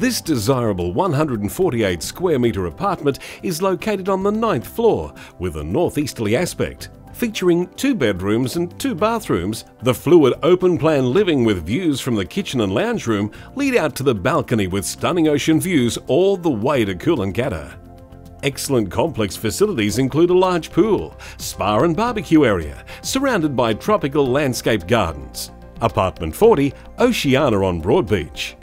This desirable 148 square metre apartment is located on the ninth floor with a northeasterly aspect. Featuring two bedrooms and two bathrooms, the fluid open plan living with views from the kitchen and lounge room lead out to the balcony with stunning ocean views all the way to Coolangatta. Excellent complex facilities include a large pool, spa and barbecue area, surrounded by tropical landscape gardens. Apartment 40, Oceana on Broadbeach.